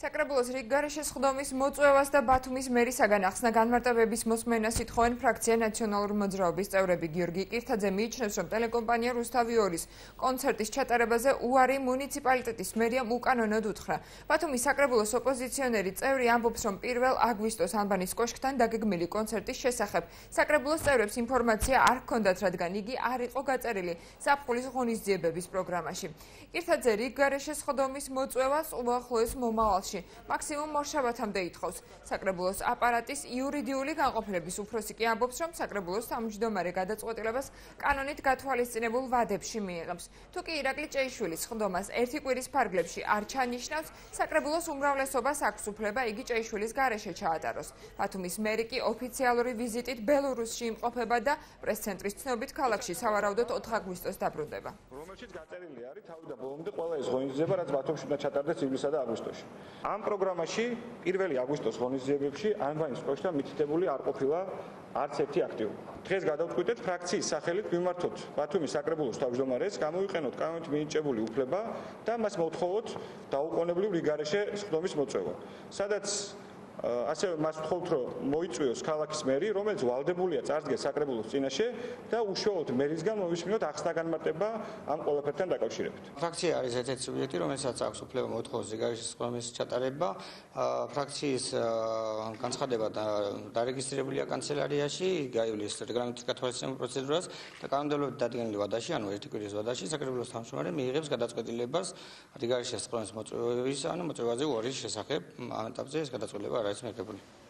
საკრებულოს რიგგარეშე სხდომის მოწვევას და ბათუმის მერისაგან ახსნა განმარტებების მოსმენას ითხოვენ ფრაქცია ნაციონალური მოძრაობის წევრები. გიორგი კირთაძე მიიჩნევს რომ ტელეკომპანია რუსთავი 2-ის კონცერტის ჩატარებაზე უარი მუნიციპალიტეტის მერიამ უკანონოდ უთხრა. ბათუმის საკრებულოს ოპოზიციონერი წევრი ამბობს რომ 1 აგვისტოს ანბანის კოშკთან დაგეგმილი კონცერტის შესახებ საკრებულოს წევრებს ინფორმაცია არ ჰქონდათ რადგან იგი არ იყო გაწერილი საფხულის ღონისძიებების პროგრამაში. კირთაძე რიგგარეშე სხდომის მოწვევას უახლოეს მომავალში ხალხში მაქსიმუმ მორშაბათამდე ითხოვს. საკრებულოს აპარატის იურიდიული განყოფილების უფროსი კი ამბობს, რომ საკრებულოს თავმჯდომარე გადაწყვეტილებას კანონით გათვალისწინებულ ვადებში მიიღებს. თუ კი ირაკლი ჭეიშვილის ხდომას ერთი კვირის ფარგლებში არ ჩანიშნავს, საკრებულოს უმრავლესობას აქვს უფლება იგი ჭეიშვილის გარეშე ჩაატაროს. ბათუმის მერი კი ოფიციალური ვიზიტით ბელორუსში იმყოფება და პრესცენტრის ცნობით ქალაქში სავარაუდოდ 4 აგვისტოს დაბრუნდება. რომელშიც გაწერილი არის თავი და ბოლომდე ყველა ეს ღონისძიება რაც ბათუმში უნდა ჩატარდეს ივლისსა და აგვისტოში. ამ პროგრამაში 1 აგვისტოს ღონისძიებებში ანბანის კოშკთან მითითებული არ ყოფილა არც ერთი აქტივობა. დღეს გადავწყვიტეთ ფრაქციის სახელით მიმართოთ ბათუმის საკრებულოს თავმჯდომარეს, გამოიყენოთ კანონით მინიჭებული უფლება და მას მოვთხოვოთ დაუყოვნებლივ რიგარეშე სხდომის მოწევა. სადაც ასევე მას ვთხოვთ რომ მოიწვიოს ქალაქის მერი რომელიც ვალდებულია წარდგეს საკრებულოს წინაშე და უშუალოდ მერისგან მოვისმინოთ ახსნა განმარტება ამ ყველაფერთან დაკავშირებით. ფრაქცია არის ერთ-ერთი სუბიექტი რომელსაც აქვს უფლება მოთხოვოს ზიგარის სხდომის ჩატარება. ფრაქციის განცხადება დარეგისტრირებულია კანცელარიაში გაივლის რეგლამენტის გათვალისწინებულ პროცედურას და კანონმდებლობით დადგენილი ვადაში ანუ ერთი კვირის ვადაში საკრებულოს თავმჯდომარე მიიღებს გადაწყვეტილებას რიგარის სხდომის მოწვევის ანუ მოწვევაზე უარის შესახებ ამ ეტაპზე ეს გადაწყვეტილება Terima kasih.